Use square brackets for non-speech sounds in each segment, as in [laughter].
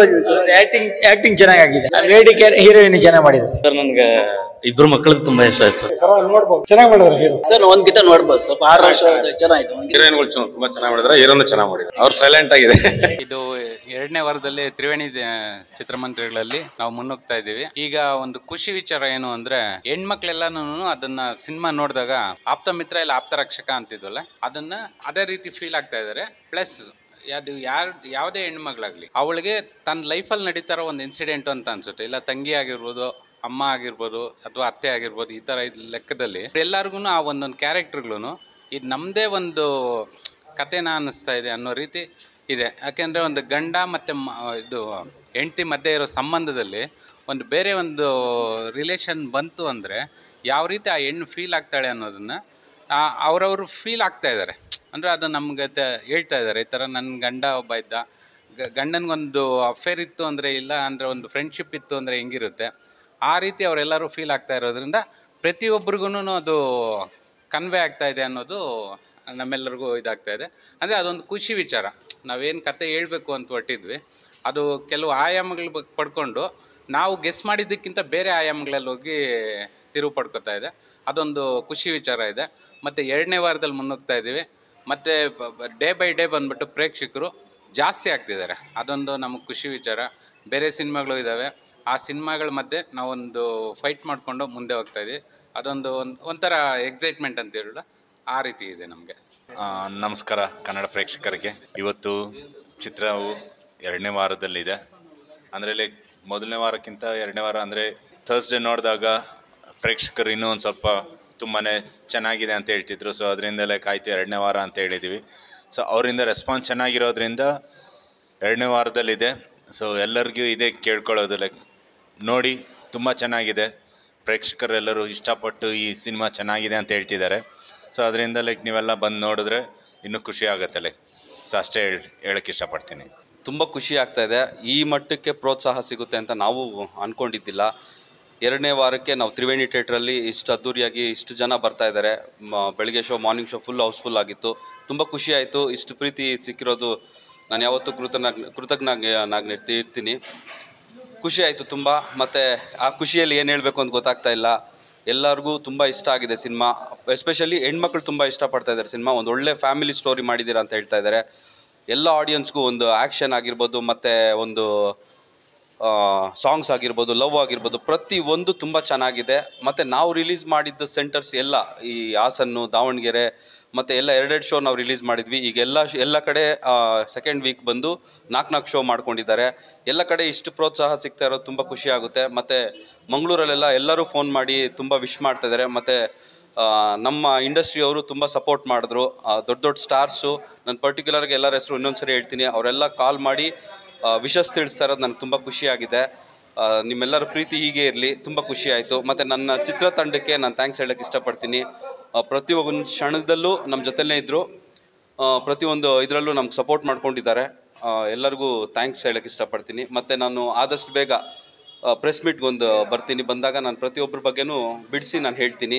ಆಗಿದೆ acting acting ಚೆನ್ನಾಗಿದೆ lady heroine ಚೆನ್ನಾಗಿ ಮಾಡಿದ್ರು ಸರ್ ನನ್ಗೆ ಇಬ್ರು ಮಕ್ಕಳಿಗೆ ತುಂಬಾ ಇಷ್ಟ ಆಯ್ತು ಸರ್ ನೋಡ್ಬೋದು. ಚೆನ್ನಾಗಿ ಮಾಡಿದಾರೆ ಹೀರೋ ಒಂದ್ ಗೀತ ನೋಡ್ಬೋದು. ಸ್ವಲ್ಪ ಆರು ವರ್ಷ ಚೆನ್ನಾಗಿತ್ತು. ಹೀರೋಯಿನ್ಗಳು ತುಂಬಾ ಚೆನ್ನಾಗಿ ಮಾಡಿದ್ರೆ ಹೀರೋನು ಚೆನ್ನಾಗಿ ಮಾಡಿದ್ರು. ಅವ್ರು ಸೈಲೆಂಟ್ ಆಗಿದೆ. [laughs] ಇದು ಎರಡನೇ ವಾರದಲ್ಲಿ ತ್ರಿವೇಣಿ ಚಿತ್ರಮಂದಿರಗಳಲ್ಲಿ ನಾವು ಮುನ್ನುಗ್ತಾ ಇದ್ದೀವಿ. ಈಗ ಒಂದು ಖುಷಿ ವಿಚಾರ ಏನು ಅಂದ್ರೆ ಹೆಣ್ಮಕ್ಳೆಲ್ಲಾನು ಅದನ್ನ ಸಿನಿಮಾ ನೋಡಿದಾಗ ಆಪ್ತ ಮಿತ್ರ ಇಲ್ಲ ಆಪ್ತ ರಕ್ಷಕ ಅಂತಿದ್ವಲ್ಲ ಅದನ್ನ ಅದೇ ರೀತಿ ಫೀಲ್ ಆಗ್ತಾ ಇದ್ದಾರೆ. ಪ್ಲಸ್ ಅದು ಯಾರು, ಯಾವುದೇ ಹೆಣ್ಮಗಳಾಗಲಿ, ಅವಳಿಗೆ ತನ್ನ ಲೈಫಲ್ಲಿ ನಡೀತಾರೋ ಒಂದು ಇನ್ಸಿಡೆಂಟ್ ಅಂತ ಅನ್ಸುತ್ತೆ. ಇಲ್ಲ ತಂಗಿ ಆಗಿರ್ಬೋದು, ಅಮ್ಮ ಆಗಿರ್ಬೋದು, ಅಥವಾ ಅತ್ತೆ ಆಗಿರ್ಬೋದು, ಈ ಥರ ಇದು ಲೆಕ್ಕದಲ್ಲಿ ಎಲ್ಲರಿಗೂ ಆ ಒಂದೊಂದು ಕ್ಯಾರೆಕ್ಟರ್ಗಳು ಇದು ನಮ್ಮದೇ ಒಂದು ಕಥೆನ ಅನ್ನಿಸ್ತಾ ಇದೆ ಅನ್ನೋ ರೀತಿ ಇದೆ. ಯಾಕೆಂದರೆ ಒಂದು ಗಂಡ ಮತ್ತು ಇದು ಹೆಂಡತಿ ಮಧ್ಯೆ ಇರೋ ಸಂಬಂಧದಲ್ಲಿ ಒಂದು ಬೇರೆ ಒಂದು ರಿಲೇಷನ್ ಬಂತು ಅಂದರೆ ಯಾವ ರೀತಿ ಆ ಹೆಣ್ಣು ಫೀಲ್ ಆಗ್ತಾಳೆ ಅನ್ನೋದನ್ನು ಅವರವರು ಫೀಲ್ ಆಗ್ತಾ ಇದ್ದಾರೆ ಅಂದರೆ ಅದು ನಮಗೆ ಹೇಳ್ತಾ ಇದ್ದಾರೆ ಈ ಥರ ನನ್ನ ಗಂಡ ಒಬ್ಬ ಇದ್ದ. ಗಂಡನಿಗೊಂದು ಅಫೇರ್ ಇತ್ತು ಅಂದರೆ ಇಲ್ಲ, ಅಂದರೆ ಒಂದು ಫ್ರೆಂಡ್ಶಿಪ್ ಇತ್ತು ಅಂದರೆ ಹೆಂಗಿರುತ್ತೆ? ಆ ರೀತಿ ಅವರೆಲ್ಲರೂ ಫೀಲ್ ಆಗ್ತಾ ಇರೋದ್ರಿಂದ ಪ್ರತಿಯೊಬ್ಬರಿಗೂ ಅದು ಕನ್ವೆ ಆಗ್ತಾ ಇದೆ ಅನ್ನೋದು ನಮ್ಮೆಲ್ಲರಿಗೂ ಇದಾಗ್ತಾ ಇದೆ. ಅಂದರೆ ಅದೊಂದು ಖುಷಿ ವಿಚಾರ. ನಾವೇನು ಕತೆ ಹೇಳಬೇಕು ಅಂತ ಹೊಟ್ಟಿದ್ವಿ ಅದು ಕೆಲವು ಆಯಾಮಗಳು ಬಗ್ಗೆ ಪಡ್ಕೊಂಡು ನಾವು ಗೆಸ್ ಮಾಡಿದ್ದಕ್ಕಿಂತ ಬೇರೆ ಆಯಾಮಗಳಲ್ಲಿ ಹೋಗಿ ತಿರುವು ಪಡ್ಕೊತಾ ಇದೆ. ಅದೊಂದು ಖುಷಿ ವಿಚಾರ ಇದೆ. ಮತ್ತು ಎರಡನೇ ವಾರದಲ್ಲಿ ಮುನ್ನುಗ್ತಾ ಇದ್ದೀವಿ. ಮತ್ತು ಡೇ ಬೈ ಡೇ ಬಂದ್ಬಿಟ್ಟು ಪ್ರೇಕ್ಷಕರು ಜಾಸ್ತಿ ಆಗ್ತಿದ್ದಾರೆ. ಅದೊಂದು ನಮಗೆ ಖುಷಿ ವಿಚಾರ. ಬೇರೆ ಸಿನಿಮಾಗಳು ಇದ್ದಾವೆ. ಆ ಸಿನಿಮಾಗಳ ಮಧ್ಯೆ ನಾವೊಂದು ಫೈಟ್ ಮಾಡಿಕೊಂಡು ಮುಂದೆ ಹೋಗ್ತಾ ಇದ್ದೀವಿ. ಅದೊಂದು ಒಂದು ಒಂಥರ ಎಕ್ಸೈಟ್ಮೆಂಟ್ ಅಂತ ಆ ರೀತಿ ಇದೆ ನಮಗೆ. ನಮಸ್ಕಾರ ಕನ್ನಡ ಪ್ರೇಕ್ಷಕರಿಗೆ. ಇವತ್ತು ಚಿತ್ರವು ಎರಡನೇ ವಾರದಲ್ಲಿದೆ. ಅಂದರೆ ಲೈಕ್ ಮೊದಲನೇ ವಾರಕ್ಕಿಂತ ಎರಡನೇ ವಾರ ಅಂದರೆ ಥರ್ಸ್ಡೇ ನೋಡಿದಾಗ ಪ್ರೇಕ್ಷಕರು ಇನ್ನೂ ಒಂದು ಸ್ವಲ್ಪ ತುಂಬಾ ಚೆನ್ನಾಗಿದೆ ಅಂತ ಹೇಳ್ತಿದ್ರು. ಸೊ ಅದರಿಂದ ಲೈಕ್ ಆಯಿತು ಎರಡನೇ ವಾರ ಅಂತ ಹೇಳಿದ್ದೀವಿ ಸೊ ಅವರಿಂದ ರೆಸ್ಪಾನ್ಸ್ ಚೆನ್ನಾಗಿರೋದ್ರಿಂದ ಎರಡನೇ ವಾರದಲ್ಲಿದೆ. ಸೊ ಎಲ್ಲರಿಗೂ ಇದೇ ಕೇಳ್ಕೊಳ್ಳೋದು ಲೈಕ್ ನೋಡಿ, ತುಂಬ ಚೆನ್ನಾಗಿದೆ. ಪ್ರೇಕ್ಷಕರೆಲ್ಲರೂ ಇಷ್ಟಪಟ್ಟು ಈ ಸಿನಿಮಾ ಚೆನ್ನಾಗಿದೆ ಅಂತ ಹೇಳ್ತಿದ್ದಾರೆ. ಸೊ ಅದರಿಂದ ಲೈಕ್ ನೀವೆಲ್ಲ ಬಂದು ನೋಡಿದ್ರೆ ಇನ್ನೂ ಖುಷಿ ಆಗುತ್ತೆ ಲೈಕ್ ಸೊ ಅಷ್ಟೇ ಹೇಳಿ ಹೇಳಕ್ಕೆ ಇಷ್ಟಪಡ್ತೀನಿ. ತುಂಬ ಖುಷಿ ಆಗ್ತಾ ಇದೆ. ಈ ಮಟ್ಟಕ್ಕೆ ಪ್ರೋತ್ಸಾಹ ಸಿಗುತ್ತೆ ಅಂತ ನಾವು ಅಂದ್ಕೊಂಡಿದ್ದಿಲ್ಲ ಎರಡನೇ ವಾರಕ್ಕೆ ನಾವು ತ್ರಿವೇಣಿ ಥಿಯೇಟ್ರಲ್ಲಿ ಇಷ್ಟು ಅದ್ದೂರಿಯಾಗಿ ಇಷ್ಟು ಜನ ಬರ್ತಾ ಇದ್ದಾರೆ. ಬೆಳಗ್ಗೆ show, morning show full house full ಆಗಿತ್ತು. ತುಂಬ ಖುಷಿ ಆಯಿತು. ಇಷ್ಟು ಪ್ರೀತಿ ಸಿಕ್ಕಿರೋದು ನಾನು ಯಾವತ್ತೂ ಕೃತಜ್ಞ, ಕೃತಜ್ಞನಾಗಿ ಇರ್ತೀನಿ. ಖುಷಿ ಆಯಿತು ತುಂಬ. ಮತ್ತು ಆ ಖುಷಿಯಲ್ಲಿ ಏನು ಹೇಳಬೇಕು ಅಂತ ಗೊತ್ತಾಗ್ತಾ ಇಲ್ಲ. ಎಲ್ಲರಿಗೂ ತುಂಬ ಇಷ್ಟ ಆಗಿದೆ ಸಿನಿಮಾ. ಎಸ್ಪೆಷಲಿ ಹೆಣ್ಮಕ್ಳು ತುಂಬ ಇಷ್ಟಪಡ್ತಾ ಇದ್ದಾರೆ ಸಿನಿಮಾ. ಒಂದು ಒಳ್ಳೆ ಫ್ಯಾಮಿಲಿ ಸ್ಟೋರಿ ಮಾಡಿದ್ದೀರಾ ಅಂತ ಹೇಳ್ತಾ ಇದ್ದಾರೆ. ಎಲ್ಲ ಆಡಿಯನ್ಸ್ಗೂ ಒಂದು ಆ್ಯಕ್ಷನ್ ಆಗಿರ್ಬೋದು, ಮತ್ತು ಒಂದು ಸಾಂಗ್ಸ್ ಆಗಿರ್ಬೋದು ಲವ್ ಆಗಿರ್ಬೋದು, ಪ್ರತಿ ಒಂದು ತುಂಬ ಚೆನ್ನಾಗಿದೆ. ಮತ್ತು ನಾವು ರಿಲೀಸ್ ಮಾಡಿದ್ದ ಸೆಂಟರ್ಸ್ ಎಲ್ಲ, ಈ ಹಾಸನ್ನು, ದಾವಣಗೆರೆ, ಮತ್ತು ಎಲ್ಲ ಎರಡೆರಡು ಶೋ ನಾವು ರಿಲೀಸ್ ಮಾಡಿದ್ವಿ. ಈಗ ಎಲ್ಲ ಎಲ್ಲ ಕಡೆ ಸೆಕೆಂಡ್ ವೀಕ್ ಬಂದು ನಾಲ್ಕು ನಾಲ್ಕು ಶೋ ಮಾಡ್ಕೊಂಡಿದ್ದಾರೆ. ಎಲ್ಲ ಕಡೆ ಇಷ್ಟು ಪ್ರೋತ್ಸಾಹ ಸಿಗ್ತಾ ಇರೋದು ತುಂಬ ಖುಷಿ ಆಗುತ್ತೆ. ಮತ್ತು ಮಂಗಳೂರಲ್ಲೆಲ್ಲ ಎಲ್ಲರೂ ಫೋನ್ ಮಾಡಿ ತುಂಬ ವಿಶ್ ಮಾಡ್ತಾ ಇದ್ದಾರೆ. ಮತ್ತು ನಮ್ಮ ಇಂಡಸ್ಟ್ರಿಯವರು ತುಂಬ ಸಪೋರ್ಟ್ ಮಾಡಿದ್ರು. ದೊಡ್ಡ ದೊಡ್ಡ ಸ್ಟಾರ್ಸು ನಾನು ಪರ್ಟಿಕ್ಯುಲರ್ಗೆ ಎಲ್ಲರ ಹೆಸರು ಇನ್ನೊಂದು ಸರಿ ಹೇಳ್ತೀನಿ. ಅವರೆಲ್ಲ ಕಾಲ್ ಮಾಡಿ ವಿಶಸ್ ತಿಳಿಸ್ತಾ ಇರೋದು ನನಗೆ ತುಂಬ ಖುಷಿಯಾಗಿದೆ. ನಿಮ್ಮೆಲ್ಲರ ಪ್ರೀತಿ ಹೀಗೆ ಇರಲಿ, ತುಂಬ ಖುಷಿ ಆಯಿತು. ಮತ್ತು ನನ್ನ ಚಿತ್ರತಂಡಕ್ಕೆ ನಾನು ಥ್ಯಾಂಕ್ಸ್ ಹೇಳೋಕ್ಕೆ ಇಷ್ಟಪಡ್ತೀನಿ. ಪ್ರತಿ ಪ್ರತಿಯೊಂದು ಕ್ಷಣದಲ್ಲೂ ನಮ್ಮ ಜೊತೆಲೇ ಇದ್ದರು ಪ್ರತಿಯೊಂದು ಇದರಲ್ಲೂ ನಮ್ಗೆ ಸಪೋರ್ಟ್ ಮಾಡ್ಕೊಂಡಿದ್ದಾರೆ. ಎಲ್ಲರಿಗೂ ಥ್ಯಾಂಕ್ಸ್ ಹೇಳೋಕ್ಕೆ ಇಷ್ಟಪಡ್ತೀನಿ. ಮತ್ತು ನಾನು ಆದಷ್ಟು ಬೇಗ ಪ್ರೆಸ್ ಮೀಟ್ಗೊಂದು ಬರ್ತೀನಿ. ಬಂದಾಗ ನಾನು ಪ್ರತಿಯೊಬ್ಬರ ಬಗ್ಗೆನೂ ಬಿಡಿಸಿ ನಾನು ಹೇಳ್ತೀನಿ.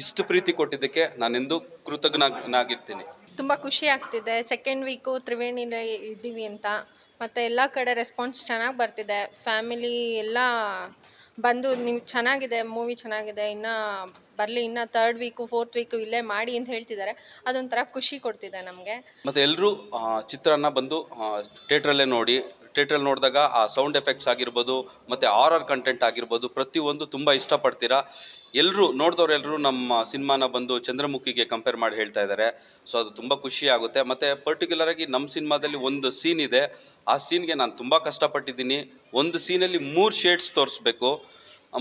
ಇಷ್ಟು ಪ್ರೀತಿ ಕೊಟ್ಟಿದ್ದಕ್ಕೆ ನಾನೆಂದೂ ಕೃತಜ್ಞನಾಗಿರ್ತೀನಿ ತುಂಬ ಖುಷಿ ಆಗ್ತಿದೆ. ಸೆಕೆಂಡ್ ವೀಕು ತ್ರಿವೇಣಿನ ಇದ್ದೀವಿ ಅಂತ. ಮತ್ತು ಎಲ್ಲ ಕಡೆ ರೆಸ್ಪಾನ್ಸ್ ಚೆನ್ನಾಗಿ ಬರ್ತಿದೆ. ಫ್ಯಾಮಿಲಿ ಎಲ್ಲ ಬಂದು ನೀವು ಚೆನ್ನಾಗಿದೆ ಮೂವಿ ಚೆನ್ನಾಗಿದೆ, ಇನ್ನು ಬರಲಿ, ಇನ್ನು ತರ್ಡ್ ವೀಕು ಫೋರ್ತ್ ವೀಕು ಇಲ್ಲೇ ಮಾಡಿ ಅಂತ ಹೇಳ್ತಿದ್ದಾರೆ ಅದೊಂಥರ ಖುಷಿ ಕೊಡ್ತಿದೆ ನಮಗೆ. ಮತ್ತು ಎಲ್ಲರೂ ಚಿತ್ರನ ಬಂದು ಥಿಯೇಟ್ರಲ್ಲೇ ನೋಡಿ ಥಿಯೇಟ್ರಲ್ಲಿ ನೋಡಿದಾಗ ಆ ಸೌಂಡ್ ಎಫೆಕ್ಟ್ಸ್ ಆಗಿರ್ಬೋದು, ಮತ್ತು ಆರ್ ಕಂಟೆಂಟ್ ಆಗಿರ್ಬೋದು, ಪ್ರತಿಯೊಂದು ತುಂಬ ಇಷ್ಟಪಡ್ತೀರಾ? ಎಲ್ಲರೂ ನೋಡಿದವರೆಲ್ಲರೂ ನಮ್ಮ ಸಿನಿಮಾನ ಬಂದು ಚಂದ್ರಮುಖಿಗೆ ಕಂಪೇರ್ ಮಾಡಿ ಹೇಳ್ತಾ ಇದ್ದಾರೆ ಸೊ ಅದು ತುಂಬ ಖುಷಿ ಆಗುತ್ತೆ. ಮತ್ತು ಪರ್ಟಿಕ್ಯುಲರಾಗಿ ನಮ್ಮ ಸಿನಿಮಾದಲ್ಲಿ ಒಂದು ಸೀನ್ ಇದೆ. ಆ ಸೀನ್ಗೆ ನಾನು ತುಂಬ ಕಷ್ಟಪಟ್ಟಿದ್ದೀನಿ. ಒಂದು ಸೀನಲ್ಲಿ ಮೂರು ಶೇಡ್ಸ್ ತೋರಿಸ್ಬೇಕು.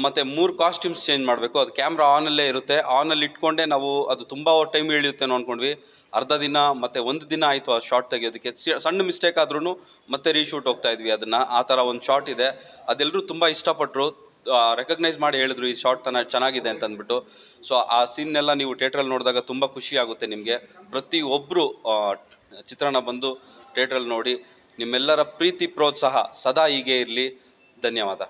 ಮತ್ತು ಮೂರು ಕಾಸ್ಟ್ಯೂಮ್ಸ್ ಚೇಂಜ್ ಮಾಡಬೇಕು. ಅದು ಕ್ಯಾಮ್ರಾ ಆನಲ್ಲೇ ಇರುತ್ತೆ. ಆನಲ್ಲಿ ಇಟ್ಕೊಂಡೇ ನಾವು ಅದು ತುಂಬ ಟೈಮ್ ಹಿಡಿಯುತ್ತೆ ಅಂದ್ಕೊಂಡ್ವಿ ಅರ್ಧ ದಿನ ಮತ್ತು ಒಂದು ದಿನ ಆಯಿತು ಆ ಶಾರ್ಟ್ ತೆಗೆಯೋದಕ್ಕೆ. ಸಣ್ಣ ಮಿಸ್ಟೇಕ್ ಆದ್ರೂ ಮತ್ತೆ ರೀಶೂಟ್ ಹೋಗ್ತಾ ಇದ್ವಿ ಅದನ್ನು. ಆ ಥರ ಒಂದು ಶಾರ್ಟ್ ಇದೆ. ಅದೆಲ್ಲರೂ ತುಂಬ ಇಷ್ಟಪಟ್ಟರು ರೆಕಗ್ನೈಸ್ ಮಾಡಿ ಹೇಳಿದ್ರು ಈ ಶಾರ್ಟ್ ತನ ಚೆನ್ನಾಗಿದೆ ಅಂತ ಅಂದ್ಬಿಟ್ಟು ಸೊ ಆ ಸೀನ್ನೆಲ್ಲ ನೀವು ಥಿಯೇಟ್ರಲ್ಲಿ ನೋಡಿದಾಗ ತುಂಬ ಖುಷಿ ಆಗುತ್ತೆ ನಿಮಗೆ. ಪ್ರತಿಯೊಬ್ಬರು ಚಿತ್ರಣ ಬಂದು ಥಿಯೇಟ್ರಲ್ಲಿ ನೋಡಿ ನಿಮ್ಮೆಲ್ಲರ ಪ್ರೀತಿ, ಪ್ರೋತ್ಸಾಹ ಸದಾ ಹೀಗೆ ಇರಲಿ. ಧನ್ಯವಾದ.